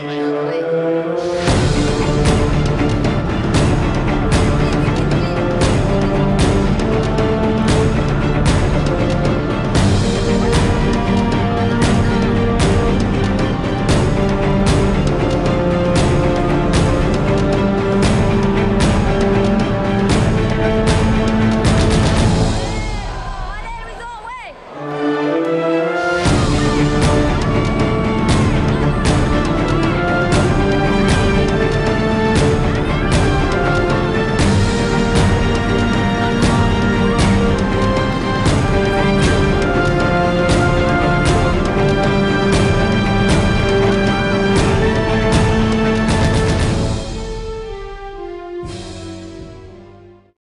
Amen.